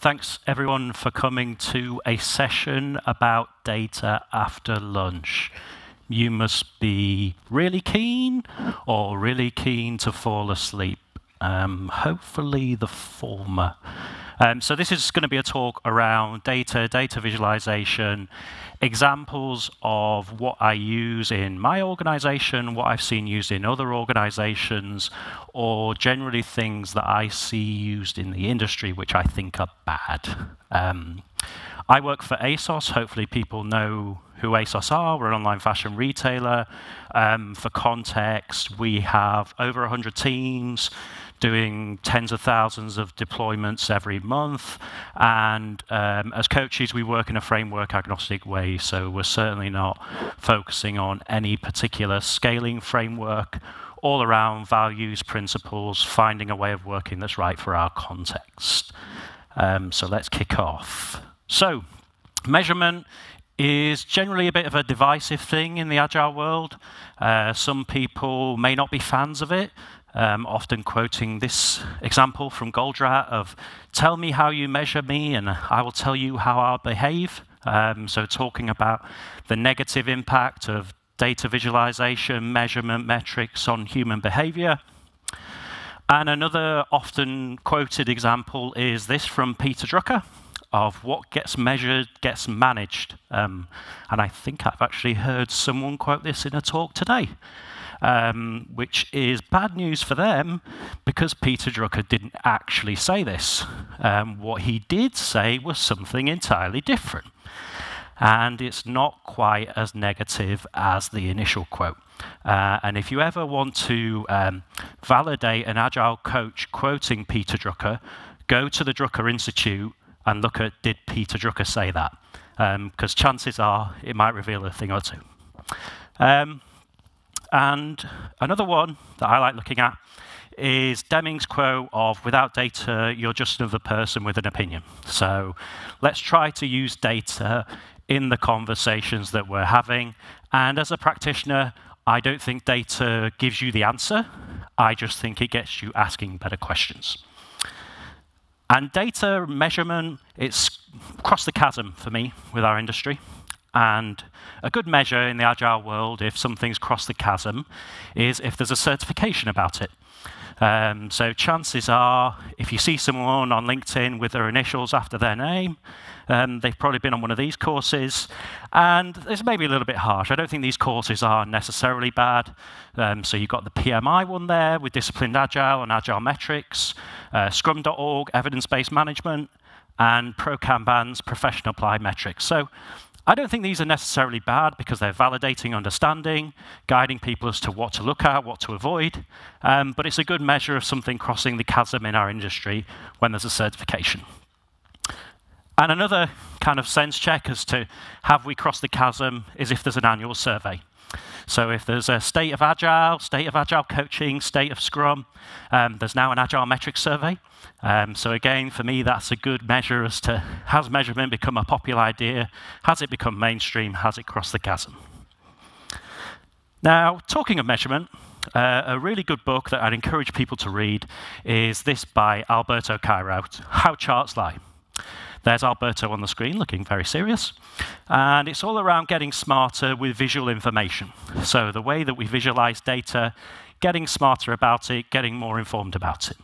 thanks everyone for coming to a session about data after lunch. You must be really keen or really keen to fall asleep. Um, hopefully the former. Um, so this is going to be a talk around data, data visualization, examples of what I use in my organization, what I've seen used in other organizations, or generally things that I see used in the industry which I think are bad. Um, I work for ASOS. Hopefully people know who ASOS are. We're an online fashion retailer. Um, for context, we have over 100 teams doing tens of thousands of deployments every month. And um, as coaches, we work in a framework agnostic way. So we're certainly not focusing on any particular scaling framework, all around values, principles, finding a way of working that's right for our context. Um, so let's kick off. So, measurement is generally a bit of a divisive thing in the agile world. Uh, some people may not be fans of it, um, often quoting this example from Goldratt of, tell me how you measure me and I will tell you how I'll behave. Um, so talking about the negative impact of data visualization, measurement metrics on human behavior. And another often quoted example is this from Peter Drucker of what gets measured gets managed. Um, and I think I've actually heard someone quote this in a talk today um, which is bad news for them because Peter Drucker didn't actually say this. Um, what he did say was something entirely different. And it's not quite as negative as the initial quote. Uh, and if you ever want to um, validate an agile coach quoting Peter Drucker, go to the Drucker Institute and look at did Peter Drucker say that? Because um, chances are it might reveal a thing or two. Um, and another one that I like looking at is Deming's quote of without data, you're just another person with an opinion. So let's try to use data in the conversations that we're having. And as a practitioner, I don't think data gives you the answer. I just think it gets you asking better questions. And data measurement, it's across the chasm for me with our industry. And a good measure in the agile world, if something's crossed the chasm, is if there's a certification about it. Um, so chances are, if you see someone on LinkedIn with their initials after their name, um, they've probably been on one of these courses. And it's maybe a little bit harsh. I don't think these courses are necessarily bad. Um, so you've got the PMI one there with Disciplined Agile and Agile Metrics, uh, Scrum.org, Evidence-Based Management, and ProKanban's Professional Applied Metrics. So I don't think these are necessarily bad because they're validating understanding, guiding people as to what to look at, what to avoid, um, but it's a good measure of something crossing the chasm in our industry when there's a certification. And another kind of sense check as to have we crossed the chasm is if there's an annual survey. So if there's a state of agile, state of agile coaching, state of scrum, um, there's now an agile metrics survey. Um, so again, for me, that's a good measure as to has measurement become a popular idea? Has it become mainstream? Has it crossed the chasm? Now, talking of measurement, uh, a really good book that I'd encourage people to read is this by Alberto Cairo, How Charts Lie. There's Alberto on the screen looking very serious. And it's all around getting smarter with visual information. So the way that we visualize data, getting smarter about it, getting more informed about it.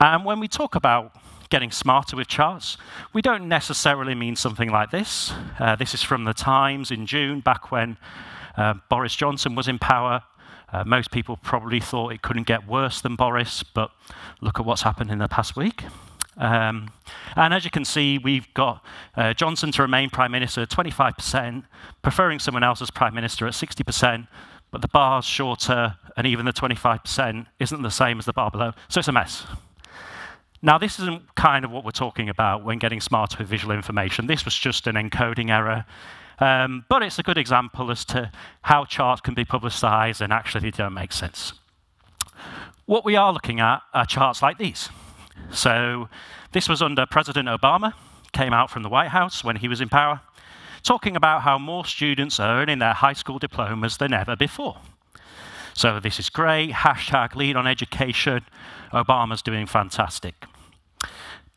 And when we talk about getting smarter with charts, we don't necessarily mean something like this. Uh, this is from the Times in June, back when uh, Boris Johnson was in power. Uh, most people probably thought it couldn't get worse than Boris, but look at what's happened in the past week. Um, and as you can see, we've got uh, Johnson to remain Prime Minister at 25%, preferring someone else as Prime Minister at 60%, but the bar's shorter, and even the 25% isn't the same as the bar below. So it's a mess. Now, this isn't kind of what we're talking about when getting smarter with visual information. This was just an encoding error. Um, but it's a good example as to how charts can be publicized and actually don't make sense. What we are looking at are charts like these. So this was under President Obama, came out from the White House when he was in power, talking about how more students are earning their high school diplomas than ever before. So this is great, hashtag lead on education, Obama's doing fantastic.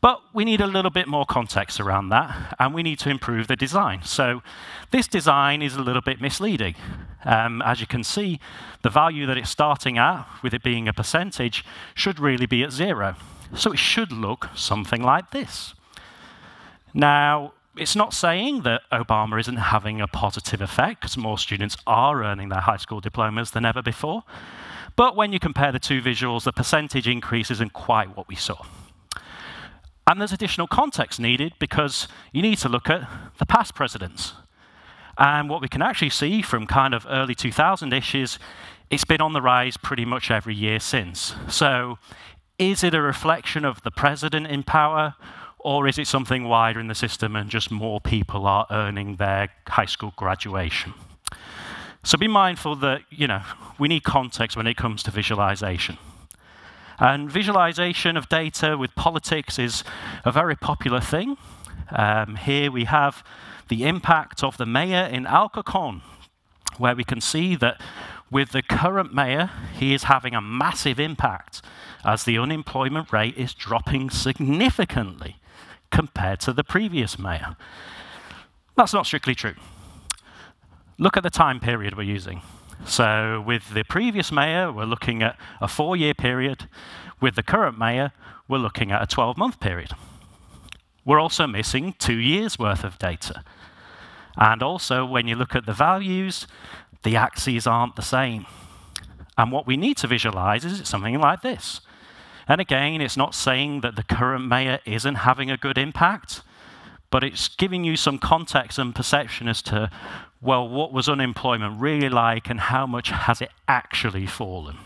But we need a little bit more context around that, and we need to improve the design. So this design is a little bit misleading. Um, as you can see, the value that it's starting at, with it being a percentage, should really be at zero. So it should look something like this. Now, it's not saying that Obama isn't having a positive effect, because more students are earning their high school diplomas than ever before. But when you compare the two visuals, the percentage increase isn't quite what we saw. And there's additional context needed because you need to look at the past presidents. And what we can actually see from kind of early 2000-ish is it's been on the rise pretty much every year since. So is it a reflection of the president in power, or is it something wider in the system and just more people are earning their high school graduation? So be mindful that, you know, we need context when it comes to visualization. And visualization of data with politics is a very popular thing. Um, here we have the impact of the mayor in Alcorcón, where we can see that with the current mayor, he is having a massive impact as the unemployment rate is dropping significantly compared to the previous mayor. That's not strictly true. Look at the time period we're using. So with the previous mayor, we're looking at a four-year period. With the current mayor, we're looking at a 12-month period. We're also missing two years' worth of data. And also, when you look at the values, the axes aren't the same. And what we need to visualize is something like this. And again, it's not saying that the current mayor isn't having a good impact, but it's giving you some context and perception as to well, what was unemployment really like and how much has it actually fallen?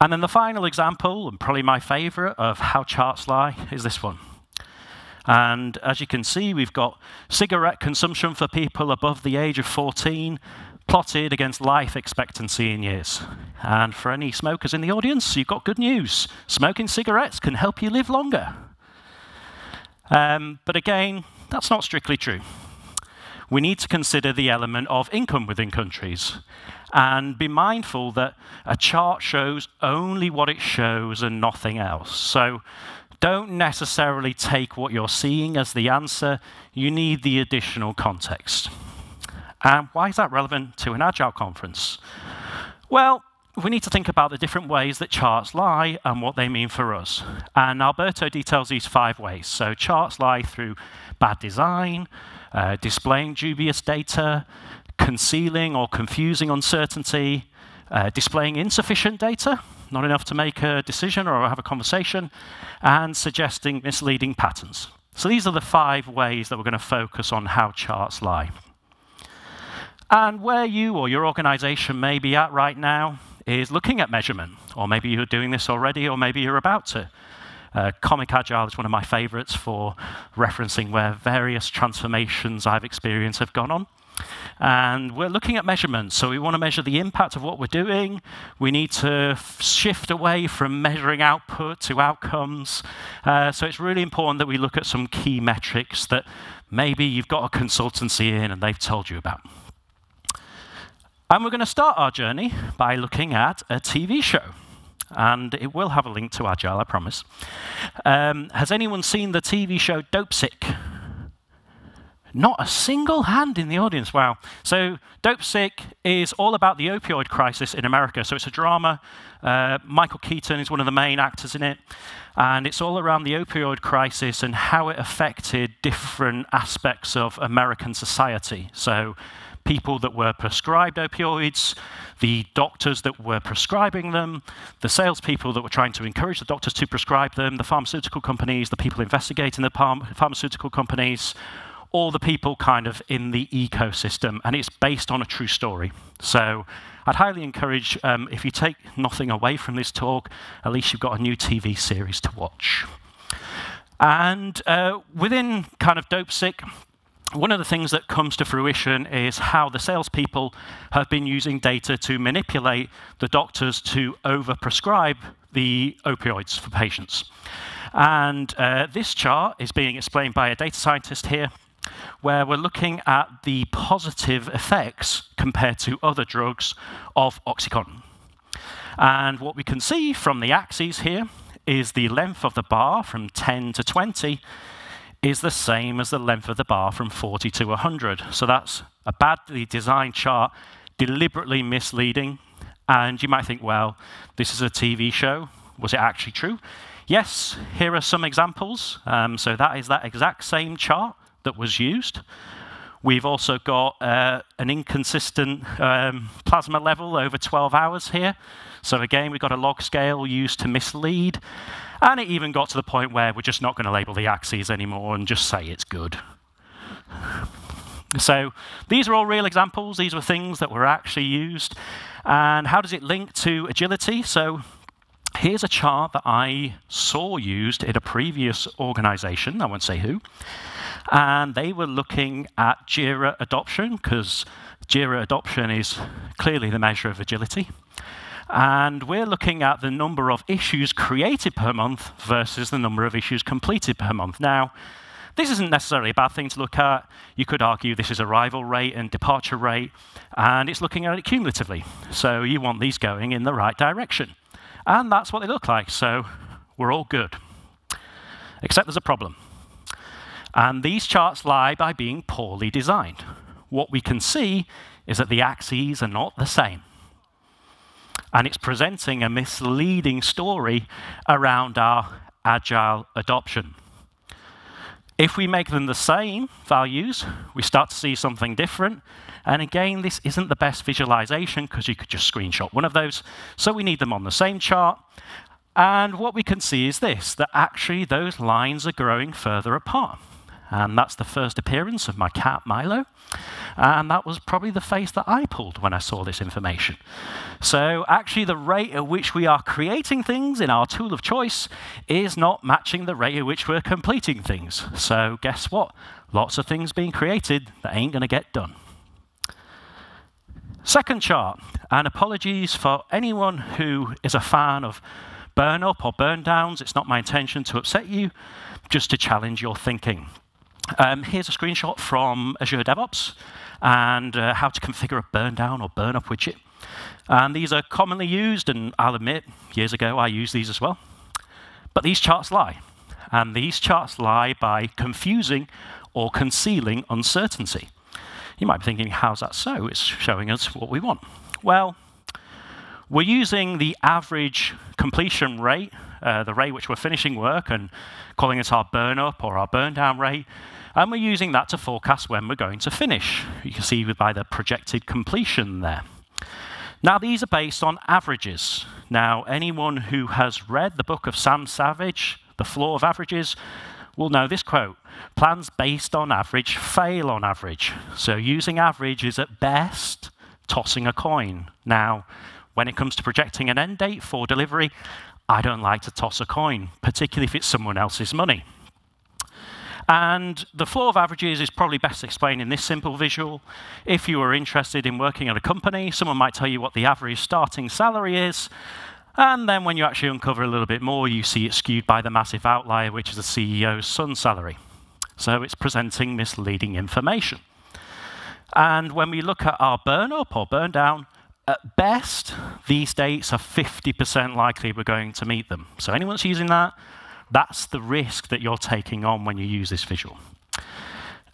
And then the final example, and probably my favorite, of how charts lie is this one. And as you can see, we've got cigarette consumption for people above the age of 14 plotted against life expectancy in years. And for any smokers in the audience, you've got good news. Smoking cigarettes can help you live longer. Um, but again, that's not strictly true we need to consider the element of income within countries and be mindful that a chart shows only what it shows and nothing else. So don't necessarily take what you're seeing as the answer. You need the additional context. And why is that relevant to an Agile conference? Well, we need to think about the different ways that charts lie and what they mean for us. And Alberto details these five ways. So charts lie through bad design, uh, displaying dubious data, concealing or confusing uncertainty, uh, displaying insufficient data, not enough to make a decision or have a conversation, and suggesting misleading patterns. So these are the five ways that we're going to focus on how charts lie. And where you or your organization may be at right now is looking at measurement, or maybe you're doing this already, or maybe you're about to. Uh, Comic Agile is one of my favorites for referencing where various transformations I've experienced have gone on. And we're looking at measurements. So we want to measure the impact of what we're doing. We need to shift away from measuring output to outcomes. Uh, so it's really important that we look at some key metrics that maybe you've got a consultancy in and they've told you about. And we're going to start our journey by looking at a TV show and it will have a link to Agile, I promise. Um, has anyone seen the TV show Dopesick? Not a single hand in the audience. Wow. So, Dopesick is all about the opioid crisis in America. So, it's a drama. Uh, Michael Keaton is one of the main actors in it. And it's all around the opioid crisis and how it affected different aspects of American society. So, people that were prescribed opioids, the doctors that were prescribing them, the salespeople that were trying to encourage the doctors to prescribe them, the pharmaceutical companies, the people investigating the pharmaceutical companies, all the people kind of in the ecosystem, and it's based on a true story. So I'd highly encourage, um, if you take nothing away from this talk, at least you've got a new TV series to watch. And uh, within kind of Dopesick, one of the things that comes to fruition is how the salespeople have been using data to manipulate the doctors to overprescribe the opioids for patients. And uh, this chart is being explained by a data scientist here, where we're looking at the positive effects compared to other drugs of Oxycontin. And what we can see from the axes here is the length of the bar from 10 to 20 is the same as the length of the bar from 40 to 100. So that's a badly designed chart, deliberately misleading. And you might think, well, this is a TV show. Was it actually true? Yes, here are some examples. Um, so that is that exact same chart that was used. We've also got uh, an inconsistent um, plasma level over 12 hours here. So again, we've got a log scale used to mislead. And it even got to the point where we're just not going to label the axes anymore and just say it's good. So these are all real examples. These were things that were actually used. And how does it link to agility? So here's a chart that I saw used in a previous organization. I won't say who and they were looking at Jira adoption because Jira adoption is clearly the measure of agility. And we're looking at the number of issues created per month versus the number of issues completed per month. Now, this isn't necessarily a bad thing to look at. You could argue this is arrival rate and departure rate, and it's looking at it cumulatively. So you want these going in the right direction. And that's what they look like, so we're all good. Except there's a problem. And these charts lie by being poorly designed. What we can see is that the axes are not the same. And it's presenting a misleading story around our agile adoption. If we make them the same values, we start to see something different. And again, this isn't the best visualization because you could just screenshot one of those. So we need them on the same chart. And what we can see is this, that actually those lines are growing further apart. And that's the first appearance of my cat, Milo. And that was probably the face that I pulled when I saw this information. So, actually, the rate at which we are creating things in our tool of choice is not matching the rate at which we're completing things. So, guess what? Lots of things being created that ain't going to get done. Second chart, and apologies for anyone who is a fan of burn up or burn downs. It's not my intention to upset you, just to challenge your thinking. Um, here's a screenshot from Azure DevOps and uh, how to configure a burn down or burn up widget. And these are commonly used, and I'll admit, years ago I used these as well. But these charts lie. And these charts lie by confusing or concealing uncertainty. You might be thinking, how's that so? It's showing us what we want. Well, we're using the average completion rate, uh, the rate which we're finishing work, and calling it our burn up or our burn down rate and we're using that to forecast when we're going to finish. You can see by the projected completion there. Now, these are based on averages. Now, anyone who has read the book of Sam Savage, The Flaw of Averages, will know this quote Plans based on average fail on average. So, using average is at best tossing a coin. Now, when it comes to projecting an end date for delivery, I don't like to toss a coin, particularly if it's someone else's money. And the flaw of averages is probably best explained in this simple visual. If you are interested in working at a company, someone might tell you what the average starting salary is, and then when you actually uncover a little bit more, you see it skewed by the massive outlier, which is the CEO's son salary. So it's presenting misleading information. And when we look at our burn up or burn down, at best, these dates are 50% likely we're going to meet them. So anyone that's using that, that's the risk that you're taking on when you use this visual.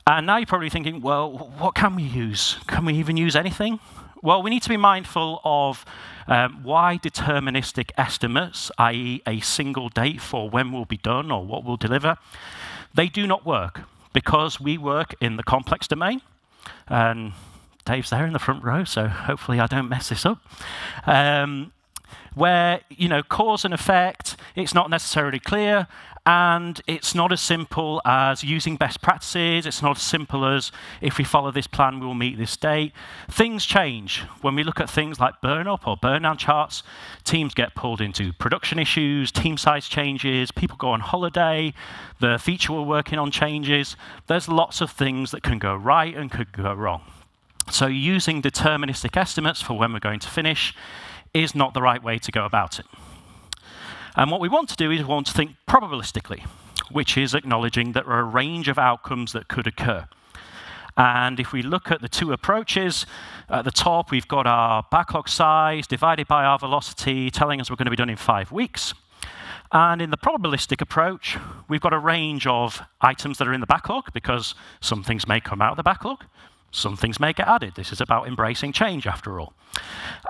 And now you're probably thinking, well, what can we use? Can we even use anything? Well, we need to be mindful of um, why deterministic estimates, i.e., a single date for when we'll be done or what we'll deliver, they do not work because we work in the complex domain. And Dave's there in the front row, so hopefully I don't mess this up. Um, where, you know, cause and effect, it's not necessarily clear, and it's not as simple as using best practices. It's not as simple as if we follow this plan, we'll meet this date. Things change. When we look at things like burn up or burn down charts, teams get pulled into production issues, team size changes, people go on holiday, the feature we're working on changes. There's lots of things that can go right and could go wrong. So using deterministic estimates for when we're going to finish is not the right way to go about it. And what we want to do is we want to think probabilistically, which is acknowledging that there are a range of outcomes that could occur. And if we look at the two approaches, at the top we've got our backlog size divided by our velocity, telling us we're going to be done in five weeks. And in the probabilistic approach, we've got a range of items that are in the backlog because some things may come out of the backlog, some things may get added. This is about embracing change after all.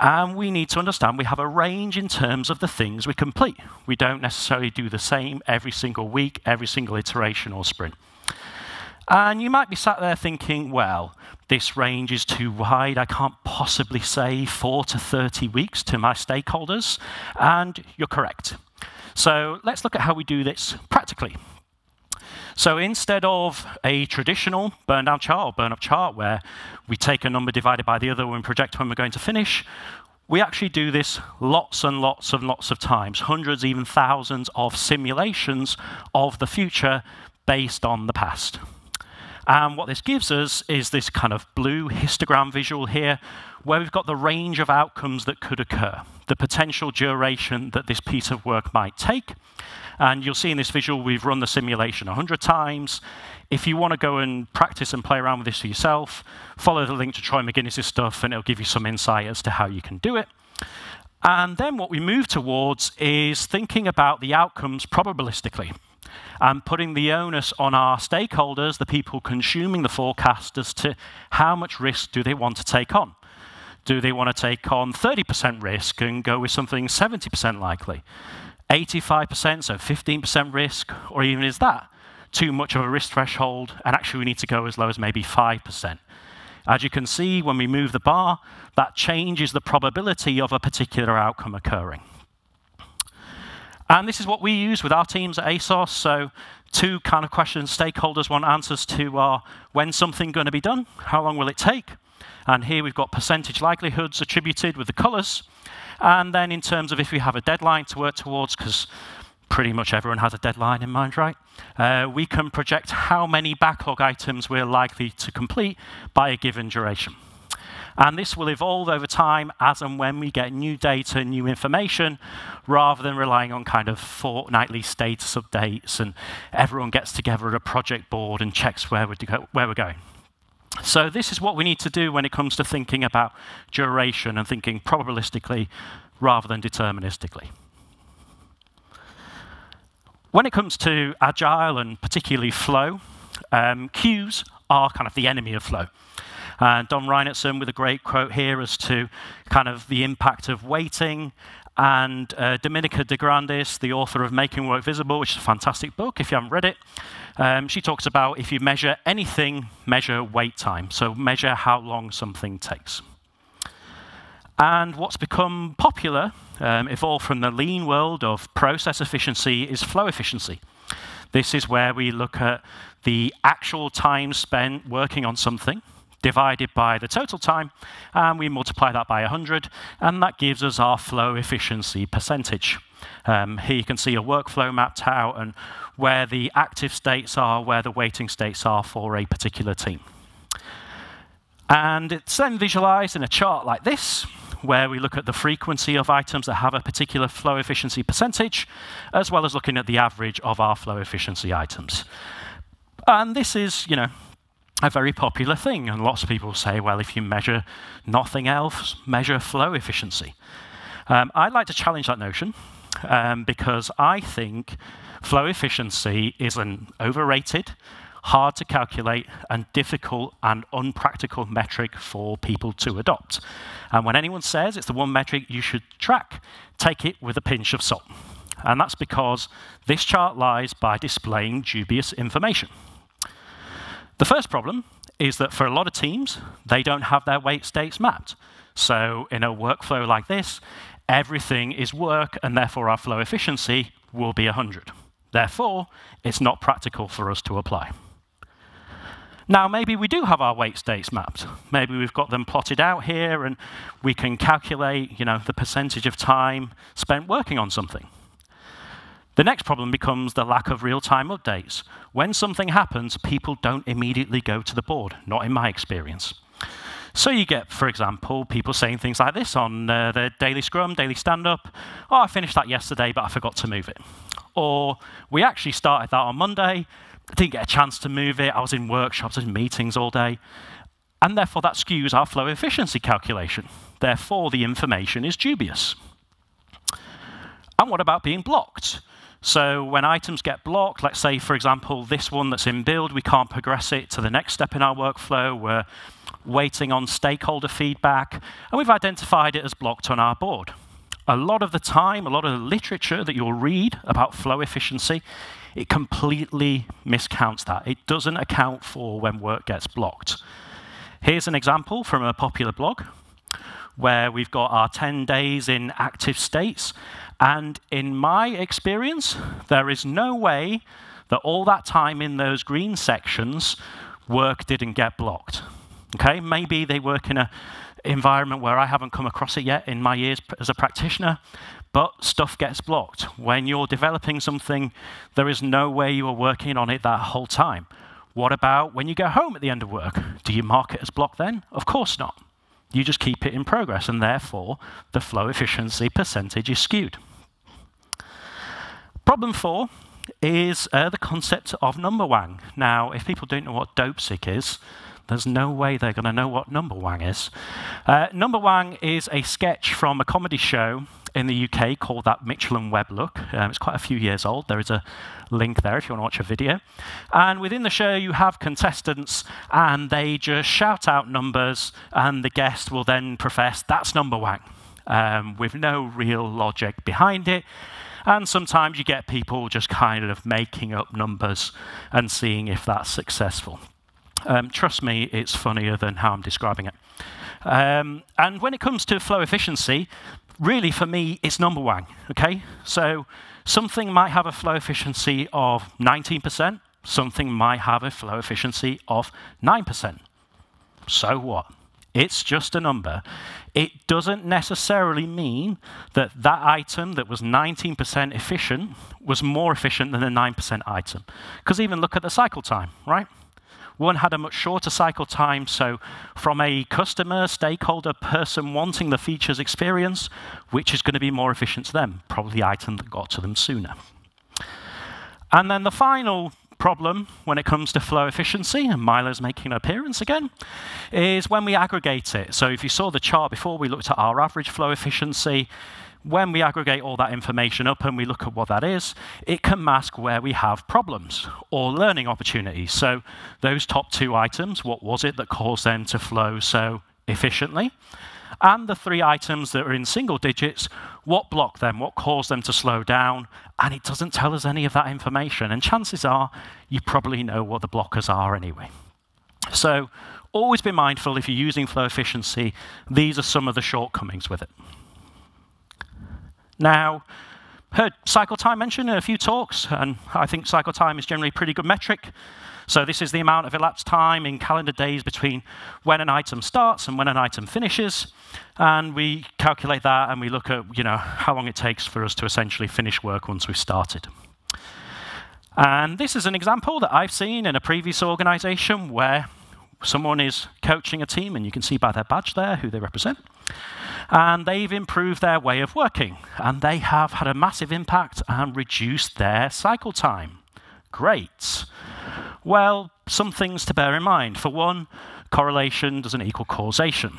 And we need to understand we have a range in terms of the things we complete. We don't necessarily do the same every single week, every single iteration or sprint. And you might be sat there thinking, well, this range is too wide. I can't possibly say 4 to 30 weeks to my stakeholders. And you're correct. So let's look at how we do this practically. So instead of a traditional burn down chart or burn up chart where we take a number divided by the other and project when we're going to finish, we actually do this lots and lots and lots of times, hundreds, even thousands of simulations of the future based on the past. And what this gives us is this kind of blue histogram visual here, where we've got the range of outcomes that could occur, the potential duration that this piece of work might take. And you'll see in this visual, we've run the simulation 100 times. If you want to go and practice and play around with this for yourself, follow the link to Troy Magennis's stuff, and it'll give you some insight as to how you can do it. And then what we move towards is thinking about the outcomes probabilistically and putting the onus on our stakeholders, the people consuming the forecast, as to how much risk do they want to take on. Do they want to take on 30% risk and go with something 70% likely? 85%, so 15% risk, or even is that too much of a risk threshold and actually we need to go as low as maybe 5%? As you can see, when we move the bar, that changes the probability of a particular outcome occurring. And this is what we use with our teams at ASOS. So two kind of questions stakeholders want answers to are, when's something going to be done? How long will it take? And here we've got percentage likelihoods attributed with the colors. And then in terms of if we have a deadline to work towards, because pretty much everyone has a deadline in mind, right? Uh, we can project how many backlog items we're likely to complete by a given duration. And this will evolve over time as and when we get new data, new information, rather than relying on kind of fortnightly status updates and everyone gets together at a project board and checks where we're, where we're going. So this is what we need to do when it comes to thinking about duration and thinking probabilistically rather than deterministically. When it comes to agile and particularly flow, um, queues are kind of the enemy of flow. Uh, Don Reinertsen with a great quote here as to kind of the impact of waiting. And uh, Dominica DeGrandis, the author of Making Work Visible, which is a fantastic book if you haven't read it, um, she talks about if you measure anything, measure wait time. So measure how long something takes. And what's become popular, um, evolved from the lean world of process efficiency, is flow efficiency. This is where we look at the actual time spent working on something, divided by the total time, and we multiply that by 100, and that gives us our flow efficiency percentage. Um, here you can see a workflow mapped out and where the active states are, where the waiting states are for a particular team. And it's then visualized in a chart like this, where we look at the frequency of items that have a particular flow efficiency percentage, as well as looking at the average of our flow efficiency items. And this is, you know, a very popular thing. And lots of people say, well, if you measure nothing else, measure flow efficiency. Um, I'd like to challenge that notion um, because I think flow efficiency is an overrated, hard to calculate, and difficult and unpractical metric for people to adopt. And when anyone says it's the one metric you should track, take it with a pinch of salt. And that's because this chart lies by displaying dubious information. The first problem is that for a lot of teams, they don't have their wait states mapped. So in a workflow like this, everything is work, and therefore our flow efficiency will be 100. Therefore, it's not practical for us to apply. Now, maybe we do have our wait states mapped. Maybe we've got them plotted out here, and we can calculate you know, the percentage of time spent working on something. The next problem becomes the lack of real-time updates. When something happens, people don't immediately go to the board, not in my experience. So you get, for example, people saying things like this on uh, their daily scrum, daily stand-up. Oh, I finished that yesterday, but I forgot to move it. Or we actually started that on Monday, I didn't get a chance to move it. I was in workshops and meetings all day. And therefore, that skews our flow efficiency calculation. Therefore, the information is dubious. And what about being blocked? So when items get blocked, let's say, for example, this one that's in build, we can't progress it to the next step in our workflow. We're waiting on stakeholder feedback, and we've identified it as blocked on our board. A lot of the time, a lot of the literature that you'll read about flow efficiency, it completely miscounts that. It doesn't account for when work gets blocked. Here's an example from a popular blog where we've got our 10 days in active states. And in my experience, there is no way that all that time in those green sections, work didn't get blocked. Okay, maybe they work in an environment where I haven't come across it yet in my years as a practitioner, but stuff gets blocked. When you're developing something, there is no way you are working on it that whole time. What about when you go home at the end of work? Do you mark it as blocked then? Of course not. You just keep it in progress, and therefore the flow efficiency percentage is skewed. Problem four is uh, the concept of numberwang. Now, if people don't know what dopesick is, there's no way they're going to know what numberwang is. Uh, numberwang is a sketch from a comedy show in the UK called that Mitchell and Webb look. Um, it's quite a few years old. There is a link there if you want to watch a video. And within the show, you have contestants, and they just shout out numbers, and the guest will then profess, that's numberwang, um, with no real logic behind it. And sometimes you get people just kind of making up numbers and seeing if that's successful. Um, trust me, it's funnier than how I'm describing it. Um, and when it comes to flow efficiency, really for me, it's numberwang, okay? So something might have a flow efficiency of 19%, something might have a flow efficiency of 9%. So what? It's just a number. It doesn't necessarily mean that that item that was 19% efficient was more efficient than the 9% item. Because even look at the cycle time, right? One had a much shorter cycle time, so from a customer, stakeholder, person wanting the features experience, which is going to be more efficient to them? Probably the item that got to them sooner. And then the final problem when it comes to flow efficiency, and Milo's making an appearance again, is when we aggregate it. So if you saw the chart before, we looked at our average flow efficiency when we aggregate all that information up and we look at what that is, it can mask where we have problems or learning opportunities. So those top two items, what was it that caused them to flow so efficiently? And the three items that are in single digits, what blocked them, what caused them to slow down, and it doesn't tell us any of that information. And chances are you probably know what the blockers are anyway. So always be mindful if you're using flow efficiency, these are some of the shortcomings with it. Now, heard cycle time mentioned in a few talks, and I think cycle time is generally a pretty good metric. So this is the amount of elapsed time in calendar days between when an item starts and when an item finishes. And we calculate that and we look at you know, how long it takes for us to essentially finish work once we've started. And this is an example that I've seen in a previous organization where someone is coaching a team, and you can see by their badge there who they represent and they've improved their way of working, and they have had a massive impact and reduced their cycle time. Great. Well, some things to bear in mind. For one, correlation doesn't equal causation.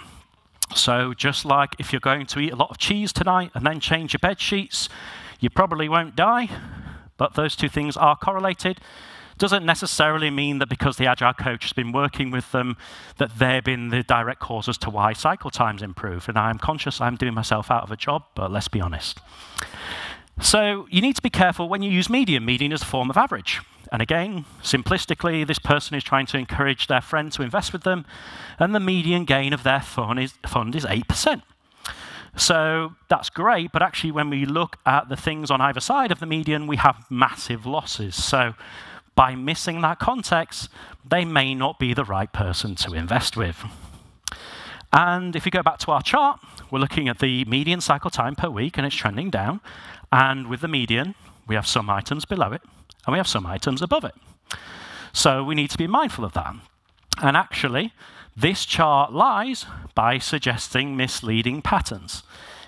So just like if you're going to eat a lot of cheese tonight and then change your bed sheets, you probably won't die, but those two things are correlated doesn't necessarily mean that because the Agile coach has been working with them, that they've been the direct cause as to why cycle times improve. And I'm conscious I'm doing myself out of a job, but let's be honest. So you need to be careful when you use median. Median is a form of average. And again, simplistically, this person is trying to encourage their friend to invest with them, and the median gain of their fund is, fund is 8%. So that's great, but actually, when we look at the things on either side of the median, we have massive losses. So by missing that context, they may not be the right person to invest with. And if you go back to our chart, we're looking at the median cycle time per week, and it's trending down. And with the median, we have some items below it, and we have some items above it. So we need to be mindful of that. And actually, this chart lies by suggesting misleading patterns.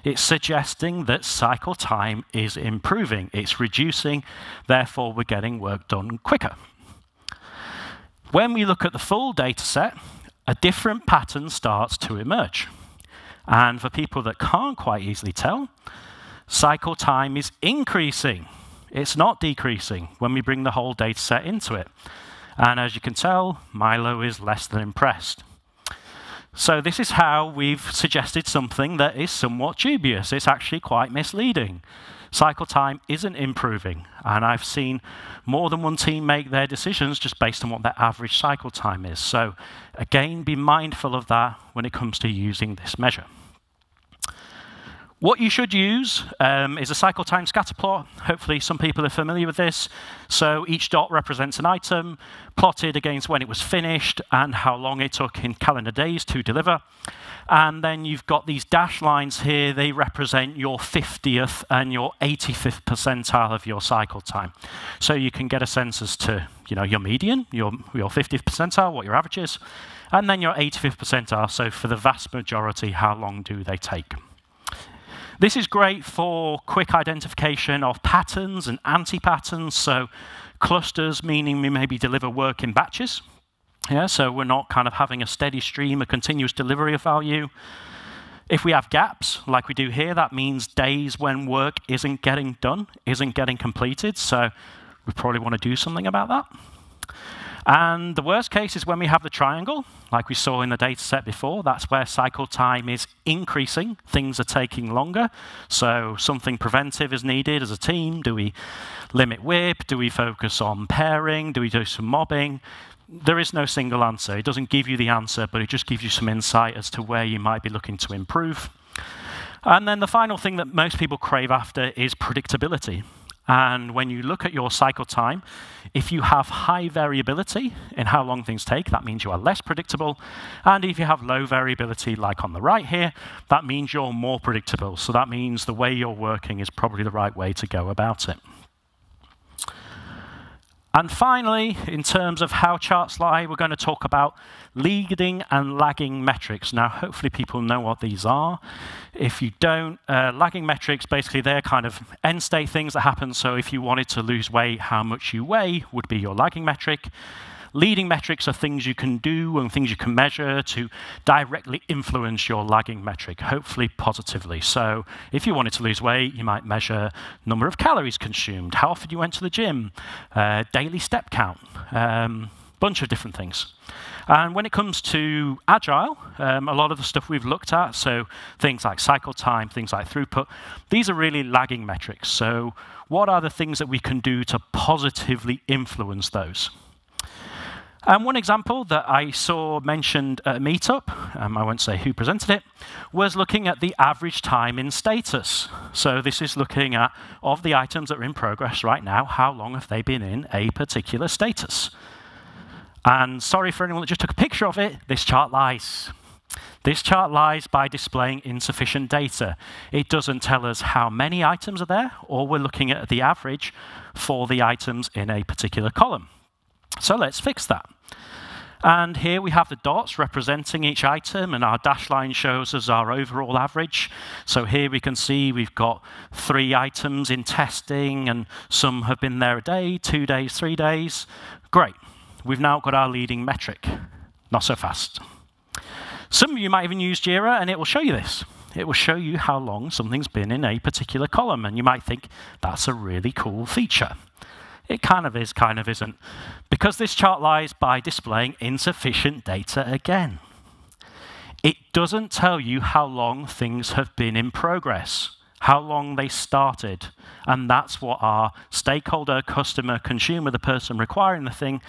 It's suggesting that cycle time is improving, it's reducing, therefore, we're getting work done quicker. When we look at the full data set, a different pattern starts to emerge. And for people that can't quite easily tell, cycle time is increasing. It's not decreasing when we bring the whole data set into it. And as you can tell, Milo is less than impressed. So this is how we've suggested something that is somewhat dubious. It's actually quite misleading. Cycle time isn't improving, and I've seen more than one team make their decisions just based on what their average cycle time is. So again, be mindful of that when it comes to using this measure. What you should use um, is a cycle time scatter plot. Hopefully some people are familiar with this. So each dot represents an item, plotted against when it was finished and how long it took in calendar days to deliver. And then you've got these dash lines here. They represent your 50th and your 85th percentile of your cycle time. So you can get a sense as to you know, your median, your, your 50th percentile, what your average is, and then your 85th percentile. So for the vast majority, how long do they take? This is great for quick identification of patterns and anti-patterns. So clusters, meaning we maybe deliver work in batches. Yeah, so we're not kind of having a steady stream, a continuous delivery of value. If we have gaps, like we do here, that means days when work isn't getting done, isn't getting completed. So we probably want to do something about that. And the worst case is when we have the triangle, like we saw in the data set before, that's where cycle time is increasing, things are taking longer. So something preventive is needed as a team. Do we limit WIP? Do we focus on pairing? Do we do some mobbing? There is no single answer. It doesn't give you the answer, but it just gives you some insight as to where you might be looking to improve. And then the final thing that most people crave after is predictability. And when you look at your cycle time, if you have high variability in how long things take, that means you are less predictable. And if you have low variability, like on the right here, that means you're more predictable. So that means the way you're working is probably the right way to go about it. And finally, in terms of how charts lie, we're going to talk about leading and lagging metrics. Now, hopefully people know what these are. If you don't, uh, lagging metrics, basically they're kind of end state things that happen. So if you wanted to lose weight, how much you weigh would be your lagging metric. Leading metrics are things you can do and things you can measure to directly influence your lagging metric, hopefully positively. So if you wanted to lose weight, you might measure number of calories consumed, how often you went to the gym, uh, daily step count, um, bunch of different things. And when it comes to agile, um, a lot of the stuff we've looked at, so things like cycle time, things like throughput, these are really lagging metrics. So what are the things that we can do to positively influence those? Um, one example that I saw mentioned at a meetup, um, I won't say who presented it, was looking at the average time in status. So this is looking at, of the items that are in progress right now, how long have they been in a particular status? And sorry for anyone that just took a picture of it, this chart lies. This chart lies by displaying insufficient data. It doesn't tell us how many items are there, or we're looking at the average for the items in a particular column. So let's fix that. And here we have the dots representing each item, and our dash line shows us our overall average. So here we can see we've got three items in testing, and some have been there a day, two days, three days. Great. We've now got our leading metric. Not so fast. Some of you might even use Jira, and it will show you this. It will show you how long something's been in a particular column, and you might think that's a really cool feature. It kind of is, kind of isn't. Because this chart lies by displaying insufficient data again. It doesn't tell you how long things have been in progress, how long they started. And that's what our stakeholder, customer, consumer, the person requiring the thing,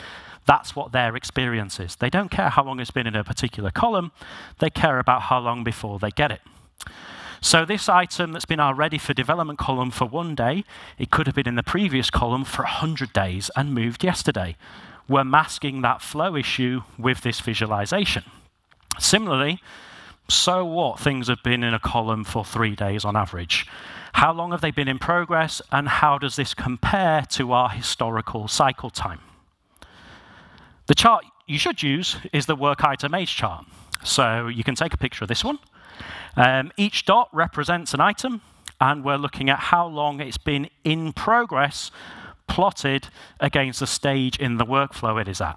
that's what their experience is. They don't care how long it's been in a particular column, they care about how long before they get it. So this item that's been our ready for development column for one day, it could have been in the previous column for 100 days and moved yesterday. We're masking that flow issue with this visualization. Similarly, so what things have been in a column for three days on average? How long have they been in progress, and how does this compare to our historical cycle time? The chart you should use is the work item age chart. So you can take a picture of this one, um, each dot represents an item, and we're looking at how long it's been in progress plotted against the stage in the workflow it is at.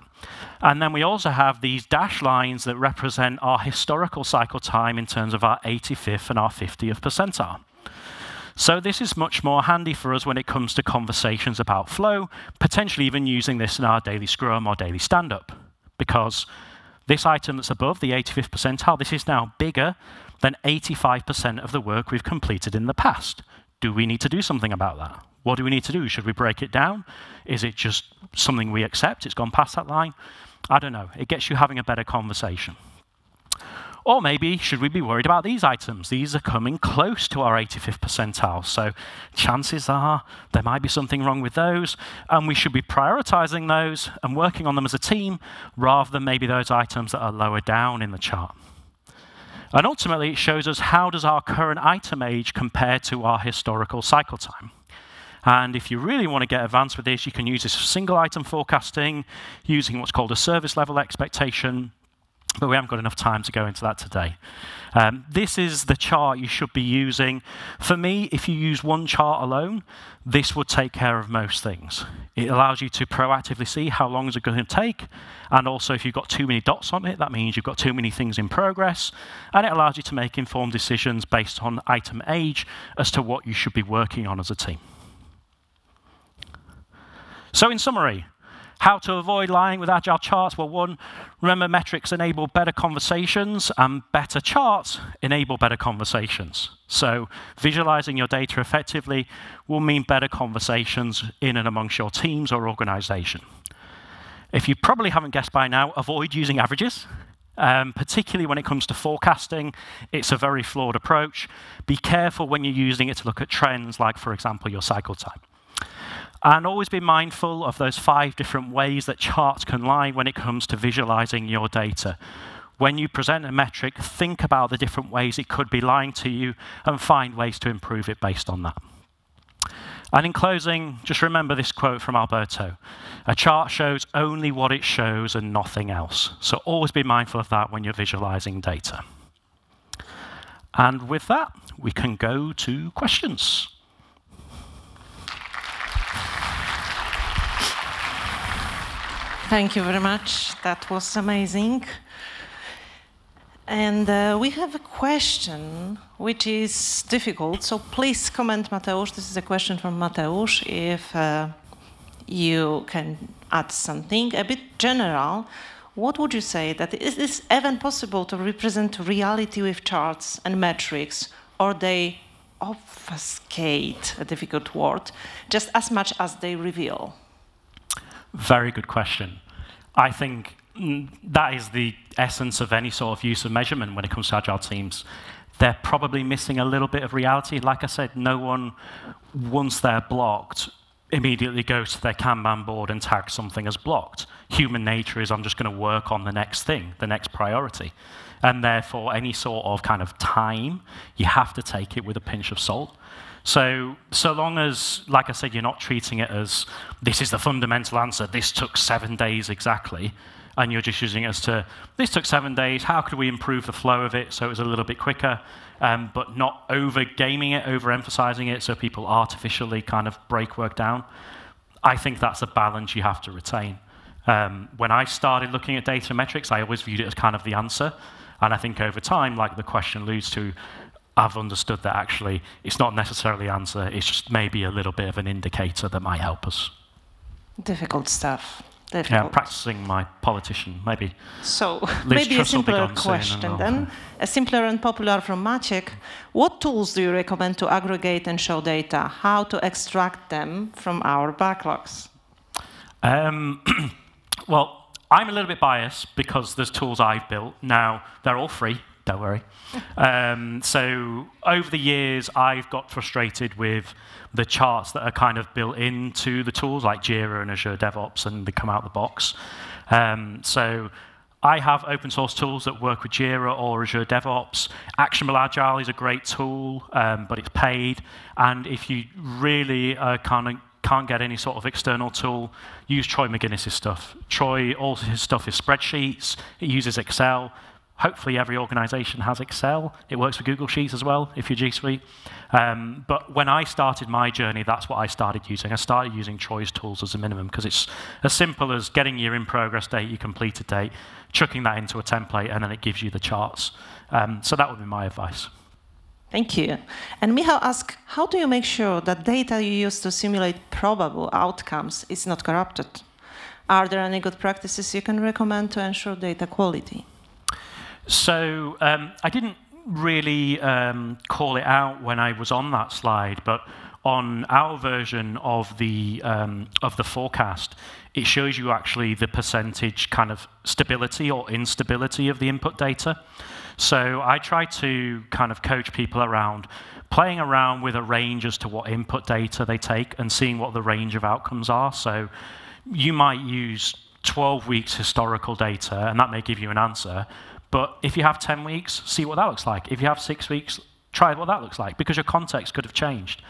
And then we also have these dash lines that represent our historical cycle time in terms of our 85th and our 50th percentile. So this is much more handy for us when it comes to conversations about flow, potentially even using this in our daily scrum or daily stand-up, because this item that's above the 85th percentile, this is now bigger than 85% of the work we've completed in the past. Do we need to do something about that? What do we need to do? Should we break it down? Is it just something we accept? It's gone past that line? I don't know. It gets you having a better conversation. Or maybe, should we be worried about these items? These are coming close to our 85th percentile, so chances are there might be something wrong with those, and we should be prioritizing those and working on them as a team rather than maybe those items that are lower down in the chart. And ultimately, it shows us how does our current item age compare to our historical cycle time. And if you really want to get advanced with this, you can use this single item forecasting using what's called a service level expectation but we haven't got enough time to go into that today. Um, this is the chart you should be using. For me, if you use one chart alone, this would take care of most things. It allows you to proactively see how long is it going to take, and also if you've got too many dots on it, that means you've got too many things in progress, and it allows you to make informed decisions based on item age as to what you should be working on as a team. So in summary, how to avoid lying with agile charts? Well, one, remember metrics enable better conversations, and better charts enable better conversations. So visualizing your data effectively will mean better conversations in and amongst your teams or organization. If you probably haven't guessed by now, avoid using averages. Um, particularly when it comes to forecasting, it's a very flawed approach. Be careful when you're using it to look at trends, like, for example, your cycle time. And always be mindful of those five different ways that charts can lie when it comes to visualizing your data. When you present a metric, think about the different ways it could be lying to you and find ways to improve it based on that. And in closing, just remember this quote from Alberto. A chart shows only what it shows and nothing else. So always be mindful of that when you're visualizing data. And with that, we can go to questions. Thank you very much. That was amazing. And uh, we have a question which is difficult. So please comment, Mateusz. This is a question from Mateusz. If uh, you can add something a bit general, what would you say that is this even possible to represent reality with charts and metrics, or they obfuscate a difficult word just as much as they reveal? Very good question. I think mm, that is the essence of any sort of use of measurement when it comes to agile teams. They're probably missing a little bit of reality. Like I said, no one, once they're blocked, immediately goes to their Kanban board and tags something as blocked. Human nature is I'm just going to work on the next thing, the next priority. And therefore, any sort of kind of time, you have to take it with a pinch of salt. So, so long as, like I said, you're not treating it as this is the fundamental answer, this took seven days exactly, and you're just using it as to this took seven days, how could we improve the flow of it so it was a little bit quicker, um, but not over gaming it, over emphasizing it so people artificially kind of break work down. I think that's a balance you have to retain. Um, when I started looking at data metrics, I always viewed it as kind of the answer. And I think over time, like the question alludes to, I've understood that actually it's not necessarily answer, it's just maybe a little bit of an indicator that might help us. Difficult stuff. Difficult. Yeah, practicing my politician, maybe. So maybe a simpler question then. A simpler and popular from Maciek. What tools do you recommend to aggregate and show data? How to extract them from our backlogs? Um, well, I'm a little bit biased because there's tools I've built. Now, they're all free, don't worry. Um, so over the years, I've got frustrated with the charts that are kind of built into the tools like Jira and Azure DevOps, and they come out of the box. Um, so I have open source tools that work with Jira or Azure DevOps. Actionable Agile is a great tool, um, but it's paid. And if you really uh, kind of can't get any sort of external tool, use Troy Magennis's stuff. Troy, all his stuff is spreadsheets. It uses Excel. Hopefully, every organization has Excel. It works for Google Sheets as well, if you're G Suite. Um, but when I started my journey, that's what I started using. I started using Troy's tools as a minimum because it's as simple as getting your in progress date, your completed date, chucking that into a template, and then it gives you the charts. Um, so that would be my advice. Thank you. And Michał asked, how do you make sure that data you use to simulate probable outcomes is not corrupted? Are there any good practices you can recommend to ensure data quality? So um, I didn't really um, call it out when I was on that slide, but on our version of the um, of the forecast, it shows you actually the percentage kind of stability or instability of the input data. So I try to kind of coach people around playing around with a range as to what input data they take and seeing what the range of outcomes are. So you might use 12 weeks historical data, and that may give you an answer. But if you have 10 weeks, see what that looks like. If you have six weeks, try what that looks like, because your context could have changed.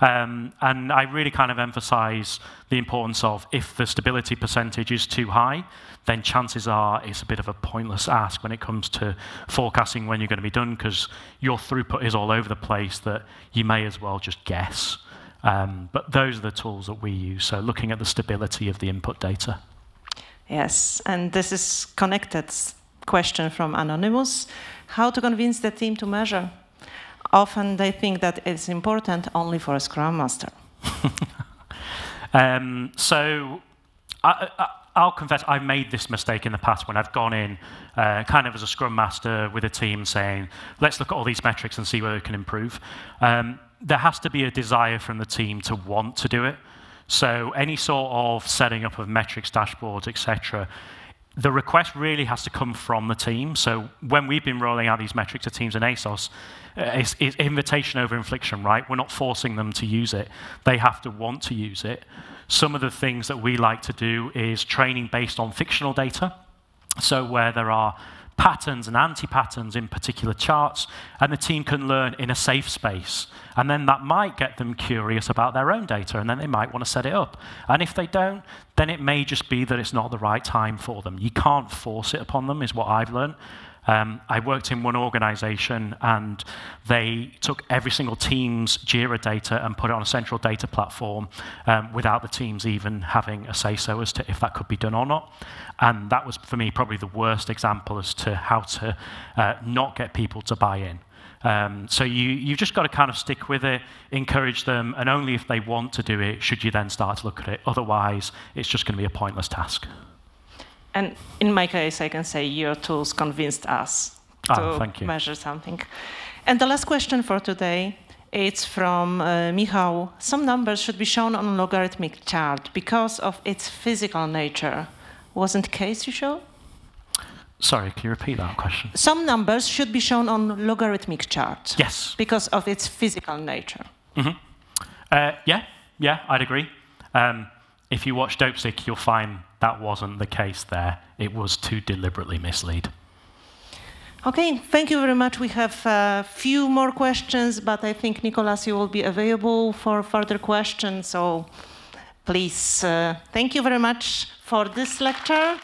Um, and I really kind of emphasize the importance of if the stability percentage is too high, then chances are it's a bit of a pointless ask when it comes to forecasting when you're going to be done because your throughput is all over the place that you may as well just guess. Um, but those are the tools that we use. So looking at the stability of the input data. Yes, and this is connected question from Anonymous. How to convince the team to measure? Often they think that it's important only for a Scrum Master. um, so I, I, I'll confess I've made this mistake in the past when I've gone in uh, kind of as a scrum master with a team saying, let's look at all these metrics and see where we can improve. Um, there has to be a desire from the team to want to do it. So any sort of setting up of metrics, dashboards, etc., the request really has to come from the team. So when we've been rolling out these metrics to teams in ASOS, uh, it's, it's invitation over infliction, right? We're not forcing them to use it. They have to want to use it. Some of the things that we like to do is training based on fictional data. So where there are patterns and anti-patterns in particular charts, and the team can learn in a safe space. And then that might get them curious about their own data, and then they might want to set it up. And if they don't, then it may just be that it's not the right time for them. You can't force it upon them, is what I've learned. Um, I worked in one organization and they took every single team's JIRA data and put it on a central data platform um, without the teams even having a say so as to if that could be done or not. And that was, for me, probably the worst example as to how to uh, not get people to buy in. Um, so you, you've just got to kind of stick with it, encourage them, and only if they want to do it should you then start to look at it. Otherwise, it's just going to be a pointless task. And in my case, I can say your tools convinced us oh, to measure something. And the last question for today, it's from uh, Michał. Some numbers should be shown on logarithmic chart because of its physical nature. Wasn't the case you show? Sorry, can you repeat that question? Some numbers should be shown on logarithmic chart. Yes. Because of its physical nature. Mm -hmm. uh, yeah, yeah, I'd agree. Um, if you watch Dopesick, you'll find that wasn't the case there. It was to deliberately mislead. Okay, thank you very much. We have a few more questions, but I think, Nicolas, you will be available for further questions. So please, uh, thank you very much for this lecture.